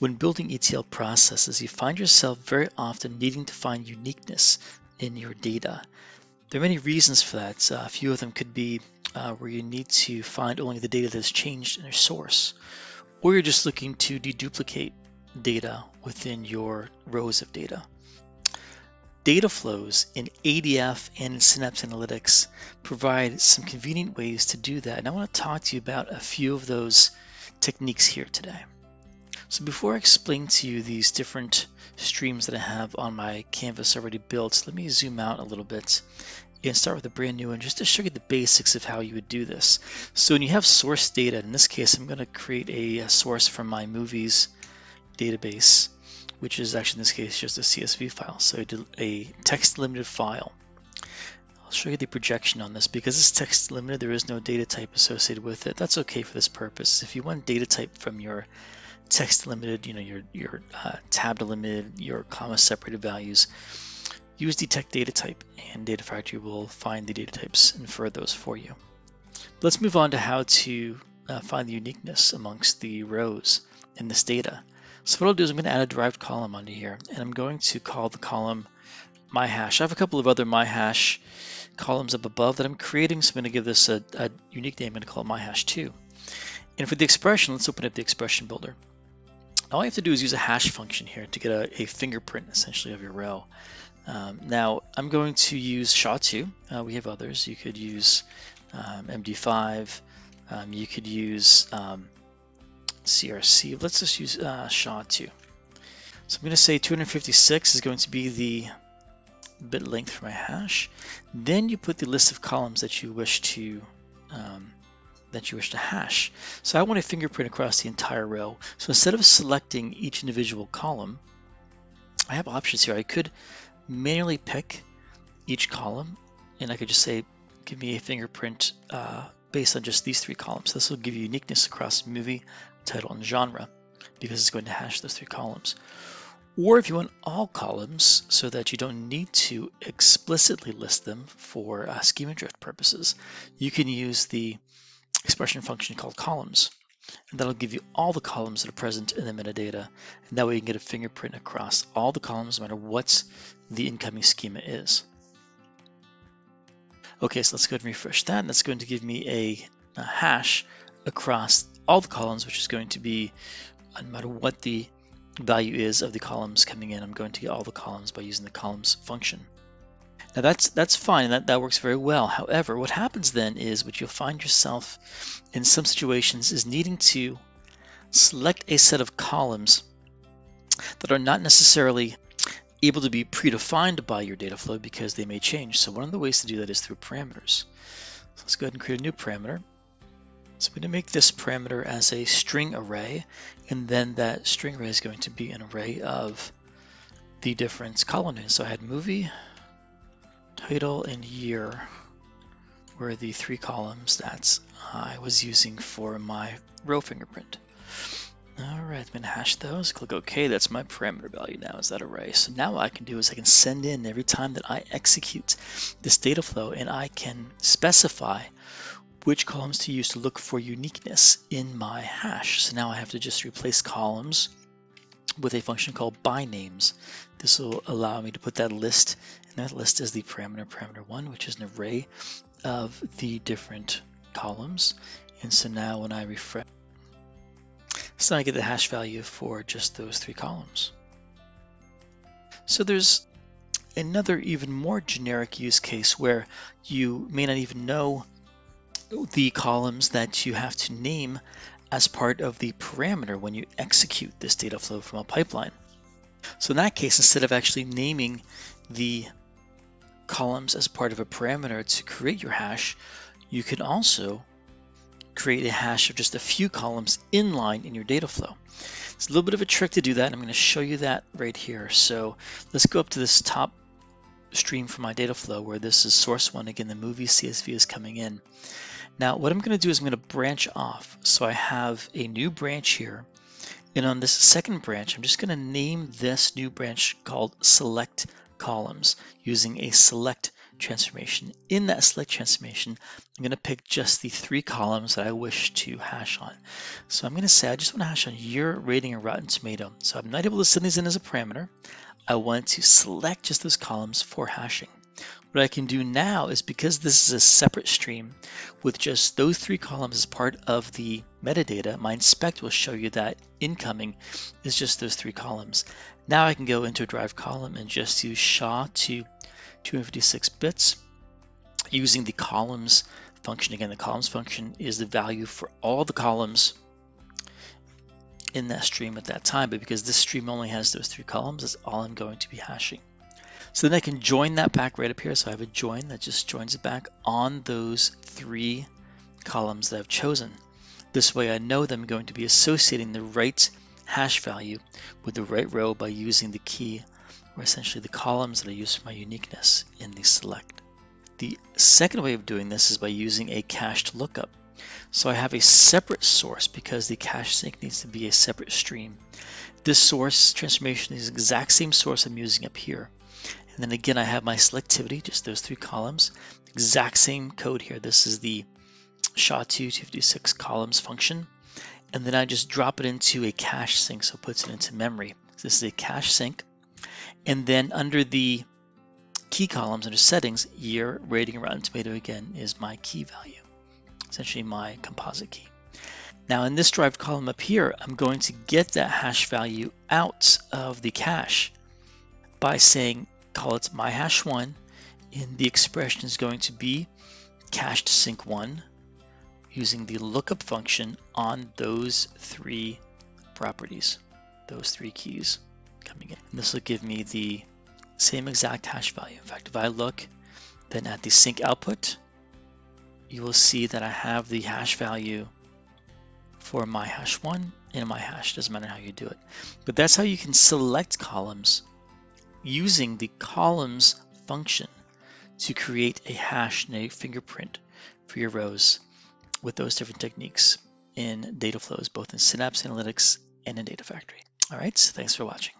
When building ETL processes, you find yourself very often needing to find uniqueness in your data. There are many reasons for that. Uh, a few of them could be uh, where you need to find only the data that's changed in your source, or you're just looking to deduplicate data within your rows of data. Data flows in ADF and in Synapse Analytics provide some convenient ways to do that. And I want to talk to you about a few of those techniques here today. So before I explain to you these different streams that I have on my canvas already built, let me zoom out a little bit and start with a brand new one just to show you the basics of how you would do this. So when you have source data, in this case, I'm going to create a, source from my movies database, which is actually in this case just a CSV file, so a text delimited file. I'll show you the projection on this because it's text delimited, there is no data type associated with it. That's okay for this purpose. If you want data type from your text delimited, you know, your, your uh, tab delimited, your comma separated values, use detect data type and Data Factory will find the data types and infer those for you. Let's move on to how to uh, find the uniqueness amongst the rows in this data. So what I'll do is I'm going to add a derived column under here and I'm going to call the column my hash. I have a couple of other my hash columns up above that I'm creating, so I'm going to give this a, a unique name. I'm going to call it my hash 2. And for the expression, let's open up the expression builder all you have to do is use a hash function here to get a, a fingerprint essentially of your row. Um, now I'm going to use SHA-2. Uh, we have others. You could use um, MD5. Um, you could use CRC. Um, Let's just use uh, SHA-2. So I'm going to say 256 is going to be the bit length for my hash. Then you put the list of columns that you wish to um, that you wish to hash. So I want to fingerprint across the entire row. So instead of selecting each individual column, I have options here. I could manually pick each column and I could just say, give me a fingerprint uh, based on just these three columns. This will give you uniqueness across movie, title, and genre because it's going to hash those three columns. Or if you want all columns so that you don't need to explicitly list them for uh, schema drift purposes, you can use the expression function called columns. And that'll give you all the columns that are present in the metadata. And that way you can get a fingerprint across all the columns no matter what the incoming schema is. Okay, so let's go ahead and refresh that. And that's going to give me a, a hash across all the columns, which is going to be uh, no matter what the value is of the columns coming in, I'm going to get all the columns by using the columns function. Now that's that's fine, that, that works very well. However, what happens then is what you'll find yourself in some situations is needing to select a set of columns that are not necessarily able to be predefined by your data flow because they may change. So one of the ways to do that is through parameters. So let's go ahead and create a new parameter. So I'm going to make this parameter as a string array, and then that string array is going to be an array of the different column names. So I had movie, title and year were the three columns that I was using for my row fingerprint. All right, I'm gonna hash those, click OK, that's my parameter value now, is that array. So now what I can do is I can send in every time that I execute this data flow and I can specify which columns to use to look for uniqueness in my hash. So now I have to just replace columns with a function called by names. This will allow me to put that list, and that list is the parameter parameter one, which is an array of the different columns. And so now when I refresh, so I get the hash value for just those three columns. So there's another even more generic use case where you may not even know the columns that you have to name as part of the parameter when you execute this data flow from a pipeline. So in that case, instead of actually naming the columns as part of a parameter to create your hash, you can also create a hash of just a few columns inline in your data flow. It's a little bit of a trick to do that. And I'm going to show you that right here. So let's go up to this top stream from my data flow where this is source one. Again, the movie CSV is coming in. Now what I'm going to do is I'm going to branch off. So I have a new branch here. And on this second branch, I'm just going to name this new branch called select columns using a select transformation. In that select transformation, I'm going to pick just the three columns that I wish to hash on. So I'm going to say I just want to hash on year, rating, and Rotten Tomato. So I'm not able to send these in as a parameter. I want to select just those columns for hashing. What I can do now is because this is a separate stream with just those three columns as part of the metadata, my inspect will show you that incoming is just those three columns. Now I can go into a derived column and just use SHA-2 256 bits using the columns function. Again, the columns function is the value for all the columns in that stream at that time, but because this stream only has those three columns, that's all I'm going to be hashing. So then I can join that back right up here. So I have a join that just joins it back on those three columns that I've chosen. This way I know that I'm going to be associating the right hash value with the right row by using the key or essentially the columns that I use for my uniqueness in the select. The second way of doing this is by using a cached lookup. So I have a separate source because the cache sink needs to be a separate stream. This source transformation is the exact same source I'm using up here. And then again, I have my selectivity, just those three columns. Exact same code here. This is the SHA-2 256 columns function. And then I just drop it into a cache sink, so it puts it into memory. So this is a cache sink. And then under the key columns, under settings, year, rating, Rotten Tomato again is my key value, essentially my composite key. Now in this derived column up here, I'm going to get that hash value out of the cache by saying call it my hash one and the expression is going to be cached sink one using the lookup function on those three properties, those three keys coming in. And this will give me the same exact hash value. In fact, if I look then at the sink output, you will see that I have the hash value for my hash one and my hash, doesn't matter how you do it. But that's how you can select columns using the columns function to create a hash and a fingerprint for your rows with those different techniques in data flows, both in Synapse Analytics and in Data Factory. All right, so thanks for watching.